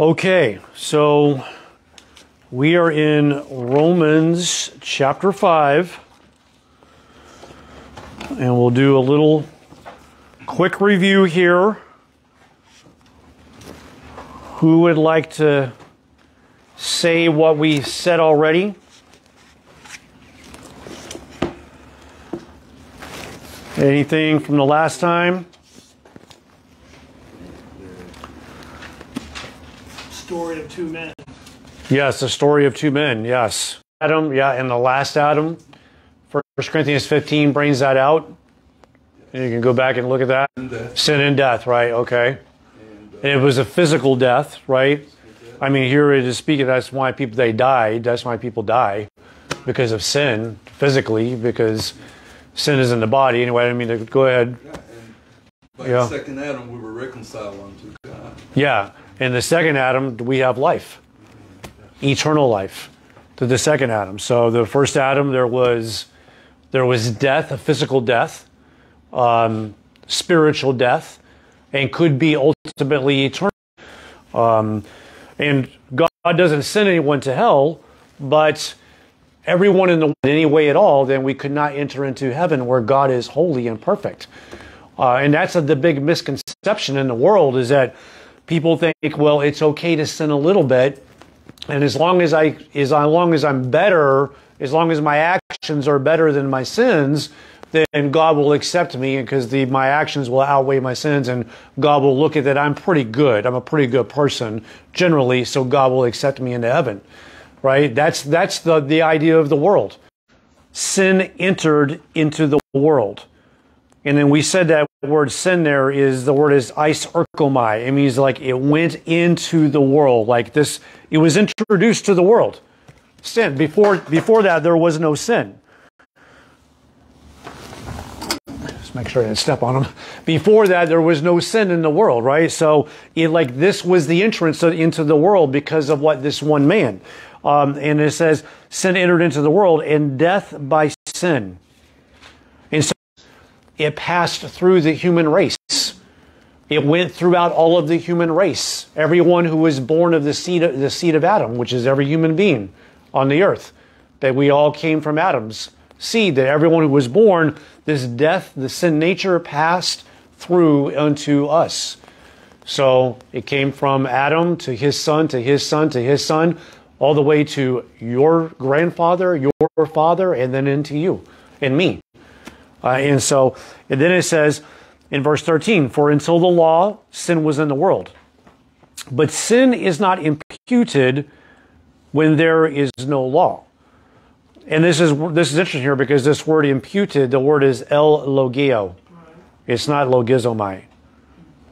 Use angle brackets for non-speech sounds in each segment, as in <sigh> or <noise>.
Okay, so we are in Romans chapter 5, and we'll do a little quick review here. Who would like to say what we said already? Anything from the last time? Story of two men. Yes, the story of two men. Yes. Adam, yeah, and the last Adam. First Corinthians 15 brings that out. And you can go back and look at that. death. Sin and death, right? Okay. And uh, it was a physical death, right? I mean, here it is speaking, that's why people, they died. That's why people die because of sin, physically, because sin is in the body. Anyway, I mean to go ahead. Yeah, and by Yeah. the second Adam, we were reconciled unto God. Yeah. In the second Adam, we have life, eternal life, to the second Adam. So the first Adam, there was there was death, a physical death, um, spiritual death, and could be ultimately eternal. Um, and God doesn't send anyone to hell, but everyone in the in any way at all, then we could not enter into heaven where God is holy and perfect. Uh, and that's the big misconception in the world is that people think, well, it's okay to sin a little bit, and as long as I, as long as I'm better, as long as my actions are better than my sins, then God will accept me because the my actions will outweigh my sins, and God will look at that I'm pretty good. I'm a pretty good person generally, so God will accept me into heaven. Right? That's that's the the idea of the world. Sin entered into the world. And then we said that word sin there is the word is eiserchomai. It means like it went into the world. Like this, it was introduced to the world. Sin. Before before that there was no sin. Just make sure I didn't step on them. Before that there was no sin in the world, right? So it like this was the entrance into the world because of what this one man. Um, and it says sin entered into the world and death by sin. It passed through the human race. It went throughout all of the human race. Everyone who was born of the seed of, the seed of Adam, which is every human being on the earth, that we all came from Adam's seed. That everyone who was born, this death, the sin nature passed through unto us. So it came from Adam to his son, to his son, to his son, all the way to your grandfather, your father, and then into you and me. Uh, and so, and then it says in verse 13, for until the law, sin was in the world. But sin is not imputed when there is no law. And this is this is interesting here because this word imputed, the word is ellogeo. It's not logizomai.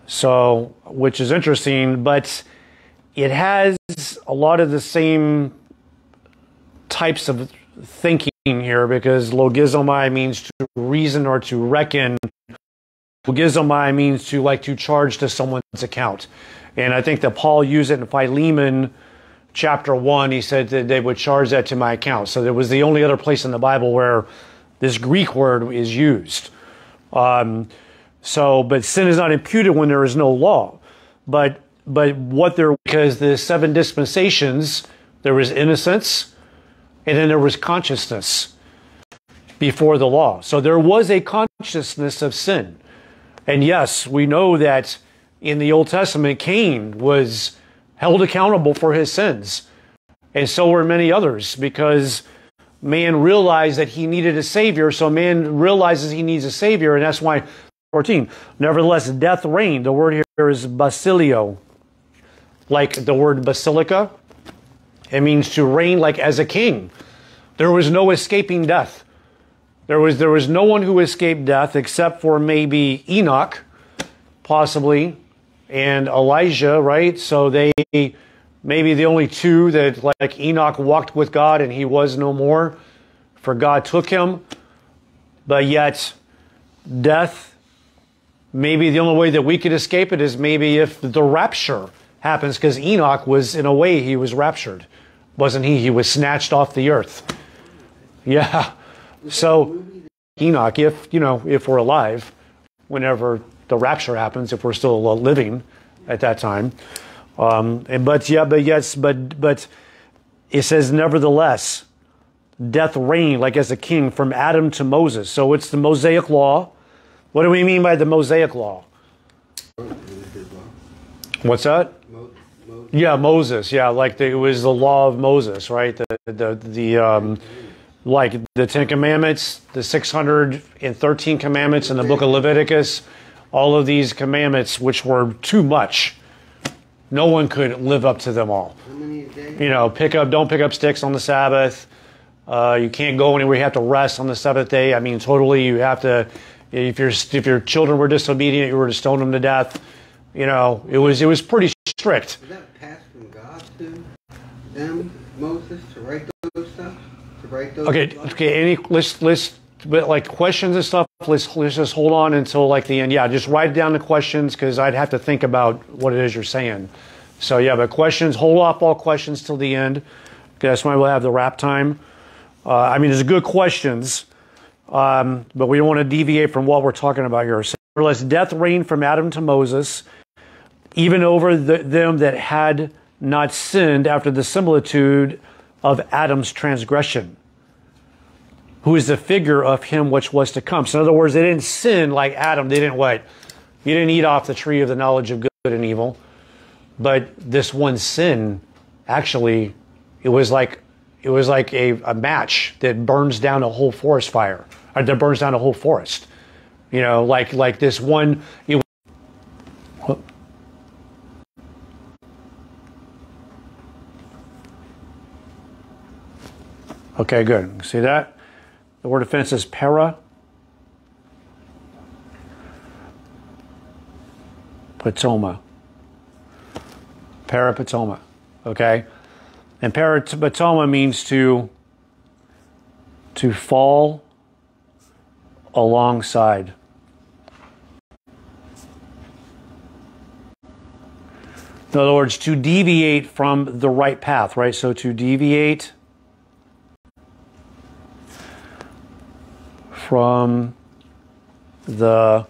So, which is interesting, but it has a lot of the same types of thinking here because logizomai means to reason or to reckon. Logizomai means to like to charge to someone's account. And I think that Paul used it in Philemon chapter 1. He said that they would charge that to my account. So there was the only other place in the Bible where this Greek word is used. Um, so, but sin is not imputed when there is no law. But but what there because the seven dispensations there was innocence and then there was consciousness before the law. So there was a consciousness of sin. And yes, we know that in the Old Testament, Cain was held accountable for his sins. And so were many others because man realized that he needed a savior. So man realizes he needs a savior. And that's why 14. Nevertheless, death reigned. The word here is basileuo, like the word basilica. It means to reign like as a king. There was no escaping death. There was there was no one who escaped death except for maybe Enoch, possibly, and Elijah, right? So they maybe the only two that like Enoch walked with God and he was no more, for God took him. But yet death maybe the only way that we could escape it is maybe if the rapture happens because Enoch was in a way he was raptured. Wasn't he? He was snatched off the earth. Yeah. So Enoch, if you know, if we're alive, whenever the rapture happens, if we're still living at that time, Um, and- but yeah, but yes, but but it says nevertheless, death reigned like as a king from Adam to Moses. So it's the Mosaic law. What do we mean by the Mosaic law? What's that? Yeah, Moses. Yeah, like the, it was the law of Moses, right? The the the um, like the Ten Commandments, the six hundred and thirteen commandments in the Book of Leviticus. All of these commandments, which were too much, no one could live up to them all. How many a day? You know, pick up, don't pick up sticks on the Sabbath. Uh, you can't go anywhere. You have to rest on the seventh day. I mean, totally. You have to. If your if your children were disobedient, you were to stone them to death. You know, it was it was pretty strict. Was that passed from God to them, Moses, to write those stuff? To write those Okay, okay. Any let's let's but like questions and stuff. Let's let's just hold on until like the end. Yeah, just write down the questions because I'd have to think about what it is you're saying. So yeah, but questions. Hold off all questions till the end. Okay, that's why we'll have the wrap time. Uh, I mean, there's good questions, um, but we don't want to deviate from what we're talking about here. So, nevertheless, death reigned from Adam to Moses, even over the, them that had not sinned after the similitude of Adam's transgression who is the figure of him which was to come. So in other words, they didn't sin like Adam. They didn't what? You didn't eat off the tree of the knowledge of good and evil. But this one sin, actually, it was like it was like a, a match that burns down a whole forest fire, or that burns down a whole forest. You know, like like this one. It, okay, good. See that? The word offense is para. Patoma. Parapatoma. Okay? And parapatoma means to to fall alongside. In other words, to deviate from the right path, right? So to deviate from the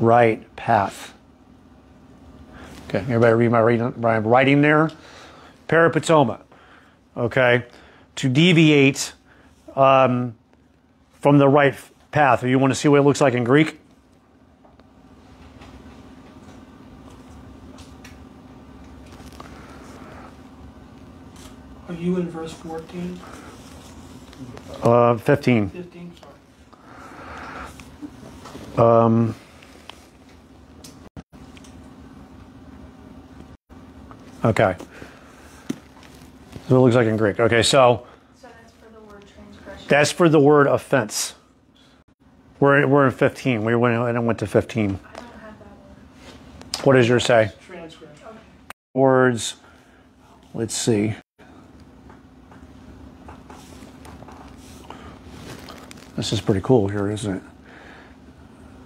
right path. Okay, everybody read my writing, my writing there? Parapatoma. Okay, to deviate um, from the right path. You want to see what it looks like in Greek? Are you in verse 14, Uh, 15. 15? Sorry. Um, okay. So it looks like in Greek. Okay, so So that's for the word transgression. that's for the word offense. We're, we're in 15. We went and went to 15. I don't have that word. What does yours say? Transgression. Words. Let's see. This is pretty cool here, isn't it?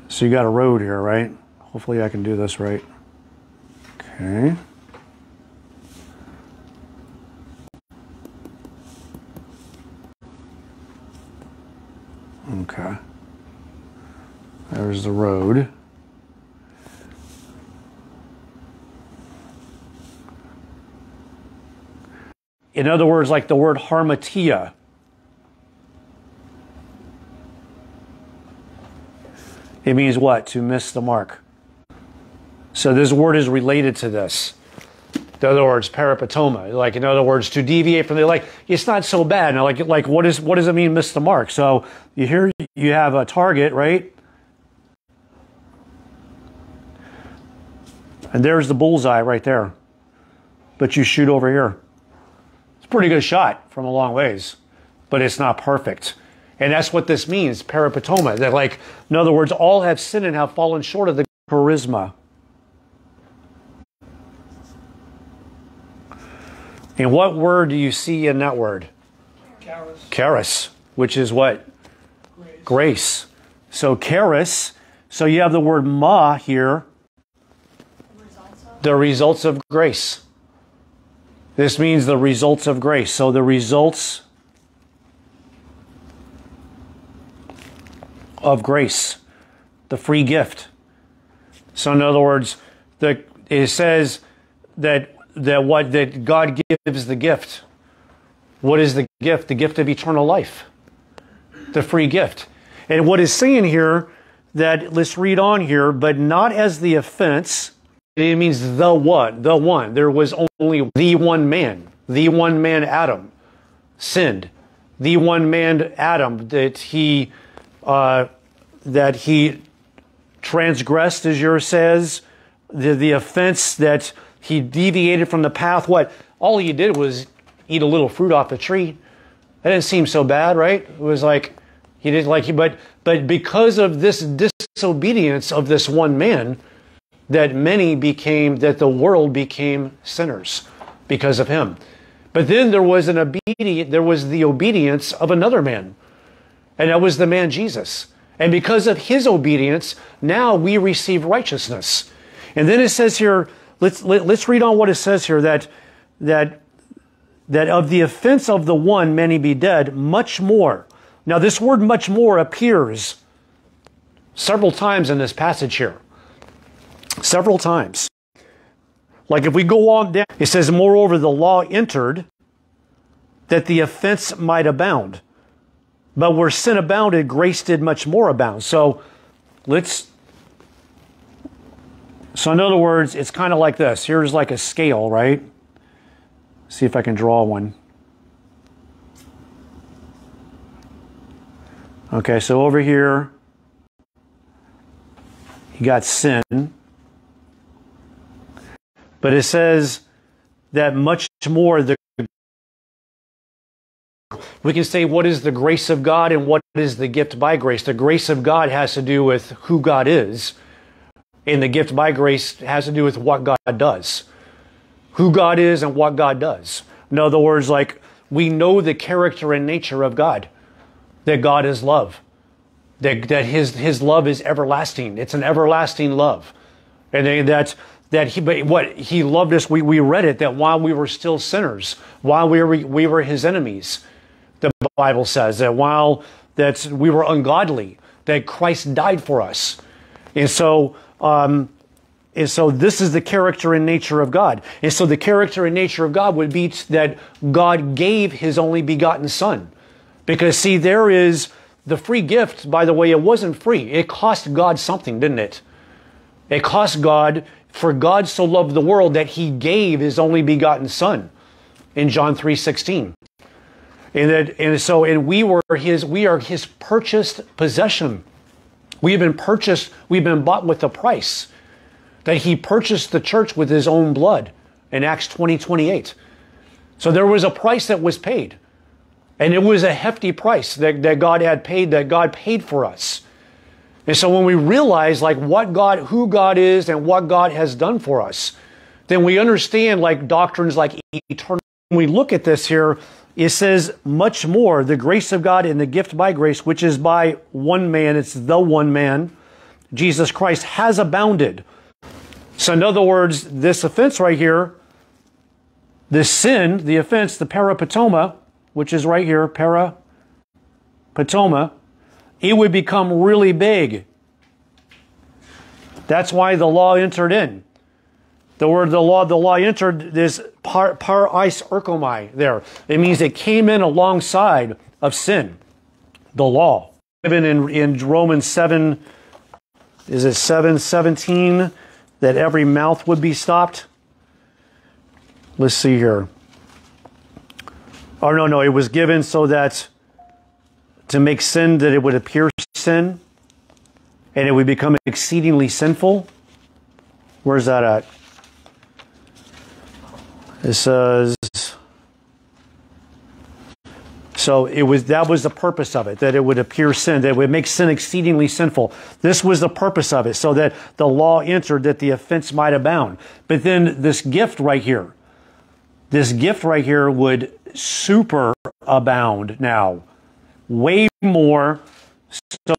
So you got a road here, right? Hopefully I can do this right. Okay. Okay. There's the road. In other words, like the word harmatia. It means what? To miss the mark. So this word is related to this. In other words, parapatoma. Like in other words, to deviate from the like, it's not so bad. Now, like like what is what does it mean miss the mark? So you here you have a target, right? And there's the bullseye right there. But you shoot over here. It's a pretty good shot from a long ways, but it's not perfect. And that's what this means, parapatoma. That like, in other words, all have sinned and have fallen short of the charisma. And what word do you see in that word? Charis. Charis, which is what? Grace. Grace. So charis, so you have the word ma here, Results of? the results of grace. This means the results of grace. So the results of grace, the free gift. So in other words, the it says that that what that God gives the gift. What is the gift? The gift of eternal life. The free gift. And what is saying here that let's read on here, but not as the offense. It means the one, the one. There was only the one man, the one man Adam sinned. The one man Adam that he uh, that he transgressed, as yours says, the, the offense that he deviated from the path. What? All he did was eat a little fruit off the tree. That didn't seem so bad, right? It was like he didn't like, you, but but because of this disobedience of this one man, that many became, that the world became sinners because of him. But then there was an obedient, there was the obedience of another man, and that was the man Jesus. And because of his obedience, now we receive righteousness. And then it says here, let's let, us let us read on what it says here that that that of the offense of the one many be dead, much more. Now this word much more appears several times in this passage here. Several times. Like if we go on down, it says, Moreover, the law entered that the offense might abound. But where sin abounded, grace did much more abound. So let's. So, in other words, it's kind of like this. Here's like a scale, right? See if I can draw one. Okay, so over here, you got sin. But it says that much more the we can say what is the grace of God and what is the gift by grace. The grace of God has to do with who God is, and the gift by grace has to do with what God does. Who God is and what God does. In other words, like we know the character and nature of God, that God is love that, that his, his love is everlasting. It's an everlasting love. And that, that he, but what he loved us, we, we read it, that while we were still sinners, while we were, we were his enemies, Bible says that while that we were ungodly, that Christ died for us. And so, um, and so this is the character and nature of God. And so the character and nature of God would be that God gave his only begotten son. Because see, there is, the free gift, by the way, it wasn't free. It cost God something, didn't it? It cost God, for God so loved the world that he gave his only begotten son in John 3:16. And that and so and we were his we are his purchased possession. We have been purchased, we've been bought with a price. That he purchased the church with his own blood in Acts 20, 28. So there was a price that was paid. And it was a hefty price that, that God had paid, that God paid for us. And so when we realize like what God, who God is and what God has done for us, then we understand like doctrines like eternal. When we look at this here, it says much more the grace of God and the gift by grace, which is by one man, it's the one man, Jesus Christ, has abounded. So, in other words, this offense right here, this sin, the offense, the parapatoma, which is right here, para patoma, it would become really big. That's why the law entered in. The word the law, the law entered this par, pareiserchomai there. It means it came in alongside of sin, the law. Even in, in Romans 7, is it 7 17, that every mouth would be stopped? Let's see here. Oh, no, no, it was given so that to make sin that it would appear sin and it would become exceedingly sinful. Where's that at? It says so it was that was the purpose of it, that it would appear sin, that it would make sin exceedingly sinful. This was the purpose of it, so that the law entered that the offense might abound. But then this gift right here, this gift right here would super abound now. Way more. So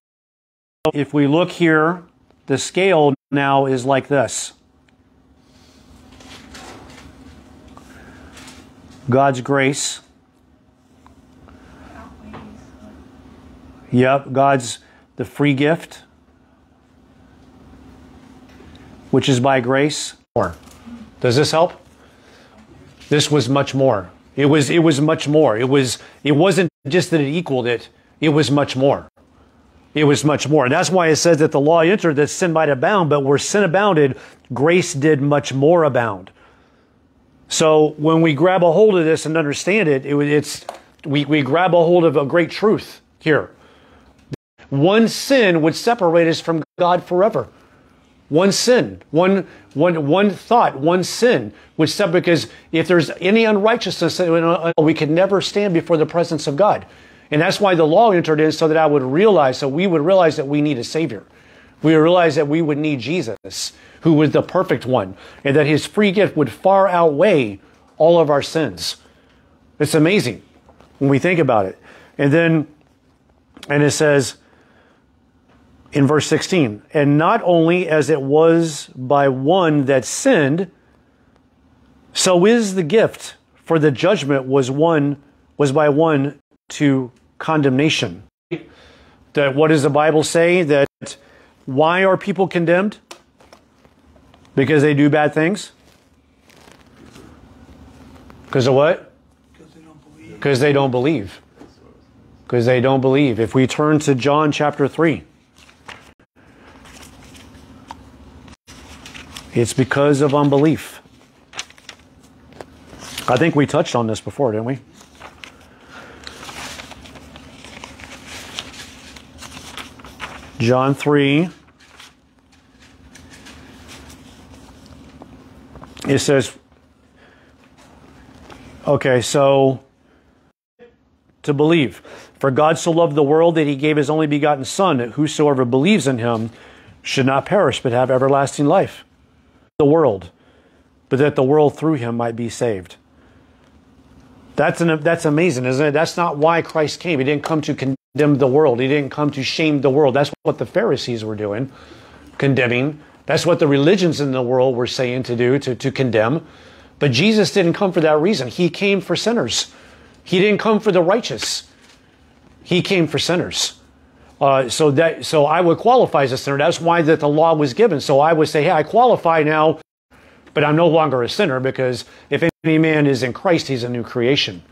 if we look here, the scale now is like this. God's grace. Yep, God's the free gift, which is by grace. more. Does this help? This was much more. It was it was much more. It was it wasn't just that it equaled it. It was much more. It was much more. And that's why it says that the law entered that sin might abound, but where sin abounded, grace did much more abound. So when we grab a hold of this and understand it, it it's we, we grab a hold of a great truth here. One sin would separate us from God forever. One sin, one, one, one thought, one sin would separate because if there's any unrighteousness, uh, we could never stand before the presence of God. And that's why the law entered in so that I would realize, so we would realize that we need a Savior. We would realize that we would need Jesus, who was the perfect one, and that his free gift would far outweigh all of our sins. It's amazing when we think about it. And then, and it says in verse 16, and not only as it was by one that sinned, so is the gift for the judgment was one was by one to condemnation. That what does the Bible say? That why are people condemned? Because they do bad things? Because of what? Because they don't believe. Because they don't believe. If we turn to John chapter 3, it's because of unbelief. I think we touched on this before, didn't we? John 3. It says, okay, so to believe. For God so loved the world that he gave his only begotten Son, that whosoever believes in him should not perish, but have everlasting life. The world, but that the world through him might be saved. That's, an, that's amazing, isn't it? That's not why Christ came. He didn't come to condemn the world. He didn't come to shame the world. That's what the Pharisees were doing, condemning. That's what the religions in the world were saying to do, to, to condemn. But Jesus didn't come for that reason. He came for sinners. He didn't come for the righteous. He came for sinners. Uh, so that so I would qualify as a sinner. That's why that the law was given. So I would say, hey, I qualify now, but I'm no longer a sinner because if any man is in Christ, he's a new creation.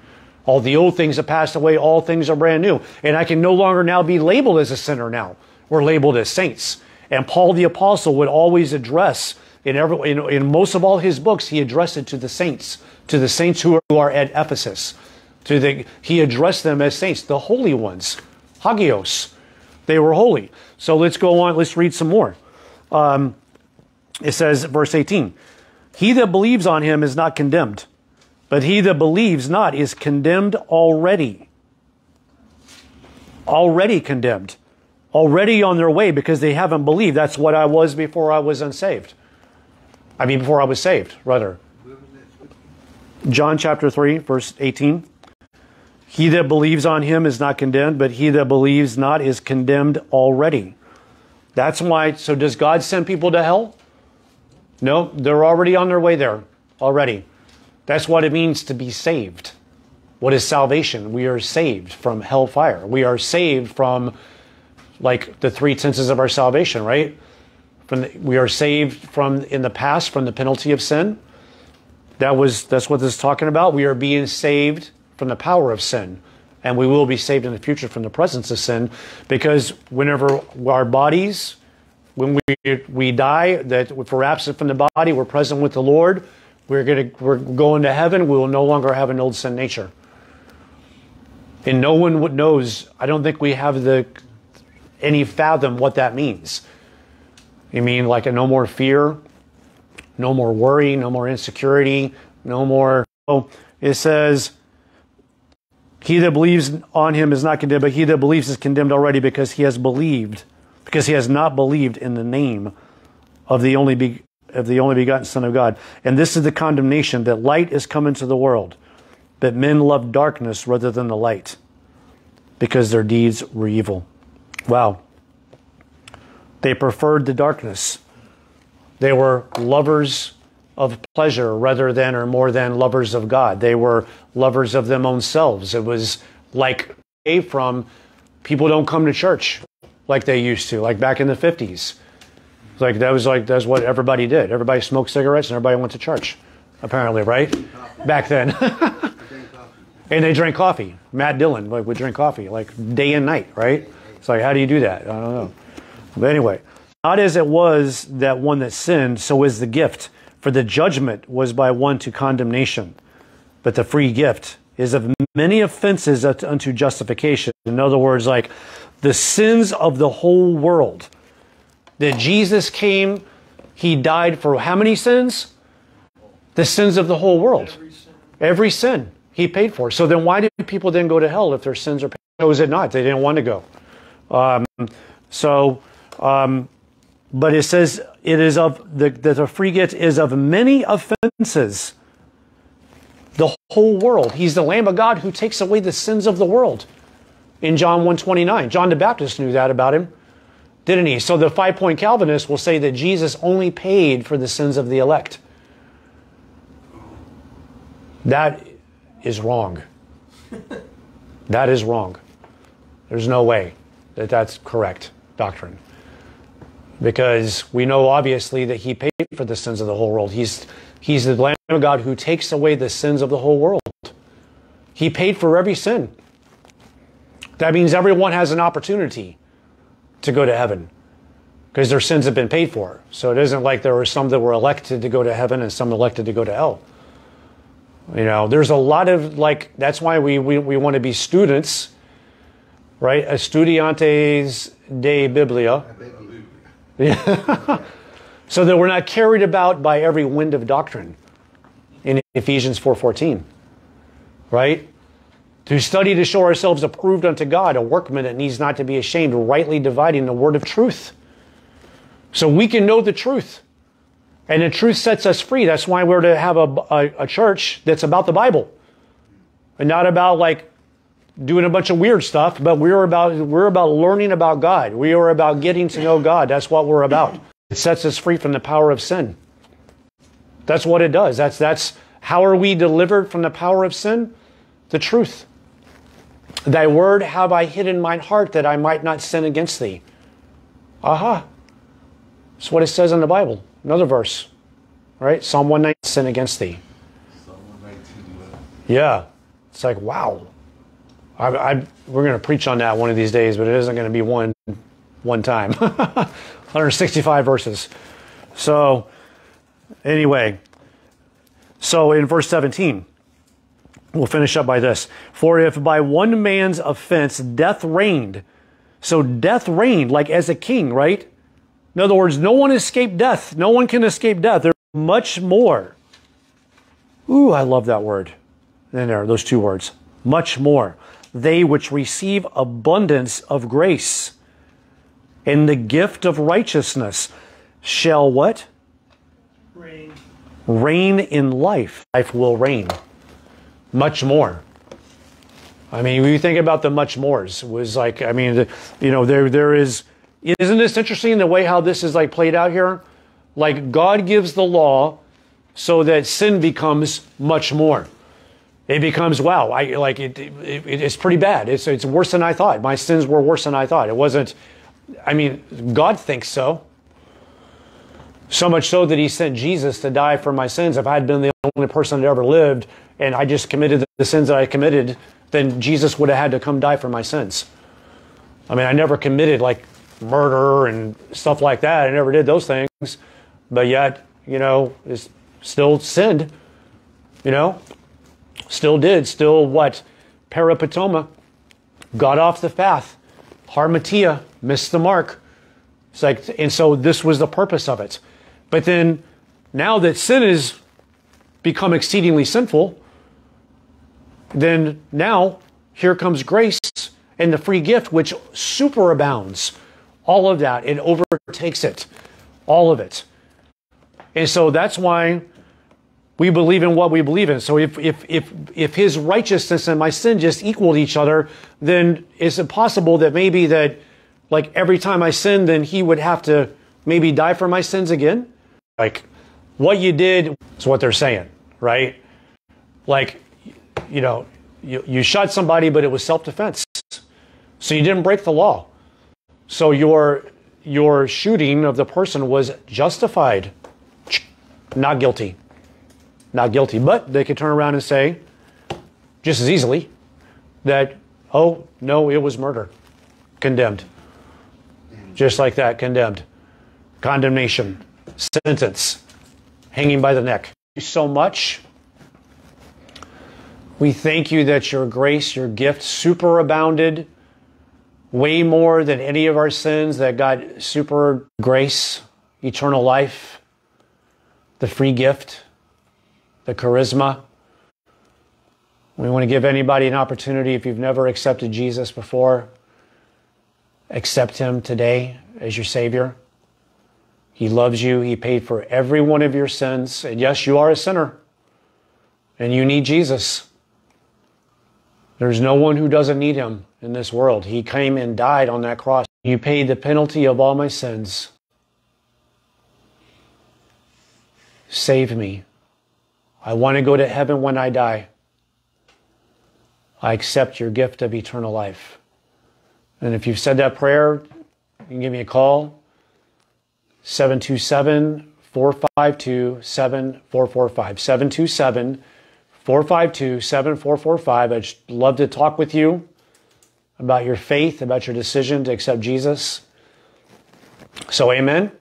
All the old things have passed away, all things are brand new. And I can no longer now be labeled as a sinner now. We're labeled as saints. And Paul the Apostle would always address, in, every, in, in most of all his books, he addressed it to the saints, to the saints who are, who are at Ephesus. To the, he addressed them as saints, the holy ones, hagios. They were holy. So let's go on, let's read some more. Um, it says, verse 18, He that believes on him is not condemned. But he that believes not is condemned already. Already condemned. Already on their way because they haven't believed. That's what I was before I was unsaved. I mean, before I was saved, rather. John chapter 3, verse 18. He that believes on him is not condemned, but he that believes not is condemned already. That's why, so does God send people to hell? No, they're already on their way there, already. That's what it means to be saved. What is salvation? We are saved from hellfire. We are saved from like the three tenses of our salvation, right? From the, we are saved from in the past from the penalty of sin. That was that's what this is talking about. We are being saved from the power of sin, and we will be saved in the future from the presence of sin, because whenever our bodies, when we we die, that if we're absent from the body, we're present with the Lord we're going to we're going to heaven. We will no longer have an old sin nature. And no one knows. I don't think we have the any fathom what that means. You mean like a no more fear, no more worry, no more insecurity, no more. Oh, it says, "He that believes on him is not condemned, but he that believes is condemned already because he has believed, because he has not believed in the name of the only be- of the only begotten Son of God. And this is the condemnation that light is come into the world, that men love darkness rather than the light, because their deeds were evil. Wow. They preferred the darkness. They were lovers of pleasure rather than or more than lovers of God. They were lovers of them own selves. It was like a from people don't come to church like they used to, like back in the 50s. Like that was like that's what everybody did. Everybody smoked cigarettes and everybody went to church, apparently, right? Back then. <laughs> And they drank coffee. Matt Dillon like, would drink coffee like day and night, right? It's like how do you do that? I don't know. But anyway, not as it was that one that sinned, so is the gift. For the judgment was by one to condemnation, but the free gift is of many offenses unto justification. In other words, like the sins of the whole world. That Jesus came, he died for how many sins? The sins of the whole world. Every sin. Every sin he paid for. So then why do people then go to hell if their sins are paid? No, is it not? They didn't want to go. Um, so, um, but it says it is of the, that the free gift is of many offenses. The whole world. He's the Lamb of God who takes away the sins of the world. In John 129. John the Baptist knew that about him, didn't he? So the five point Calvinists will say that Jesus only paid for the sins of the elect. That is wrong. <laughs> that is wrong. There's no way that that's correct doctrine. Because we know obviously that he paid for the sins of the whole world. He's, he's the Lamb of God who takes away the sins of the whole world. He paid for every sin. That means everyone has an opportunity to go to heaven because their sins have been paid for. So it isn't like there were some that were elected to go to heaven and some elected to go to hell. You know, there's a lot of like, that's why we, we, we want to be students, right? Estudiantes de Biblia. You. <laughs> so that we're not carried about by every wind of doctrine in Ephesians 4:14. Right? To study to show ourselves approved unto God, a workman that needs not to be ashamed, rightly dividing the word of truth. So we can know the truth. And the truth sets us free. That's why we're to have a, a, a church that's about the Bible. And not about like doing a bunch of weird stuff, but we're about we're about learning about God. We are about getting to know God. That's what we're about. It sets us free from the power of sin. That's what it does. That's that's how are we delivered from the power of sin? The truth. Thy word have I hid in mine heart that I might not sin against thee. Aha. That's what it says in the Bible. Another verse. Right? Psalm 119, sin against thee. Psalm 119, Yeah. It's like, wow. I, I, we're going to preach on that one of these days, but it isn't going to be one, one time. <laughs> 165 verses. So, anyway, so in verse 17, we'll finish up by this. For if by one man's offense death reigned, so death reigned like as a king, right? In other words, no one escaped death. No one can escape death. There's much more. Ooh, I love that word. In there, are those two words. Much more. They which receive abundance of grace and the gift of righteousness shall what? Rain. Reign in life. Life will reign. Much more. I mean, when you think about the much mores, was like, I mean, the- you know, there there is. Isn't this interesting the way how this is like played out here? Like God gives the law so that sin becomes much more. It becomes wow, I like it, it. It's pretty bad. It's it's worse than I thought. My sins were worse than I thought. It wasn't. I mean, God thinks so. So much so that He sent Jesus to die for my sins. If I had been the only person that ever lived, and I just committed the sins that I committed, then Jesus would have had to come die for my sins. I mean, I never committed like murder and stuff like that. I never did those things, but yet, you know, is still sinned. You know, still did, still what? Parapatoma, got off the path. Harmatia, missed the mark. It's like, and so this was the purpose of it. But then, now that sin has become exceedingly sinful, then now here comes grace and the free gift, which superabounds all of that. It overtakes it, all of it. And so that's why we believe in what we believe in. So if if if if his righteousness and my sin just equaled each other, then is it possible that maybe that like every time I sin, then he would have to maybe die for my sins again? Like what you did is what they're saying, right? Like you know, you, you shot somebody, but it was self-defense. So you didn't break the law. So your your shooting of the person was justified, not guilty. Not guilty. But they could turn around and say, just as easily, that, oh, no, it was murder. Condemned. Just like that, condemned. Condemnation. Sentence. Hanging by the neck. So much. We thank you that your grace, your gift superabounded way more than any of our sins, that God, super grace, eternal life, the free gift, the charisma. We want to give anybody an opportunity, if you've never accepted Jesus before, accept him today as your Savior. He loves you. He paid for every one of your sins. And yes, you are a sinner. And you need Jesus. There's no one who doesn't need him in this world. He came and died on that cross. You paid the penalty of all my sins. Save me. I want to go to heaven when I die. I accept your gift of eternal life. And if you've said that prayer, you can give me a call 727 452 7445. 727 452 7445. I'd love to talk with you about your faith, about your decision to accept Jesus. So, amen.